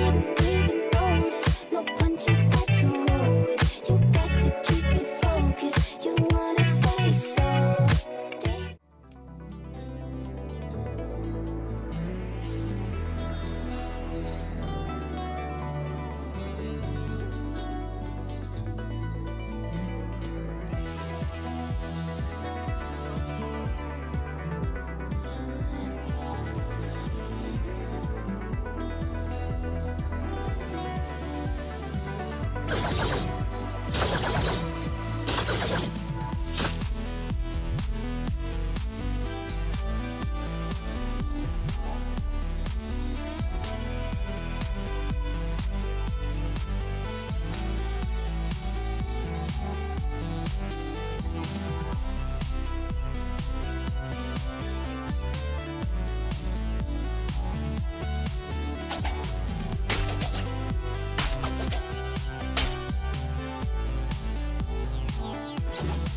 bleeding Thank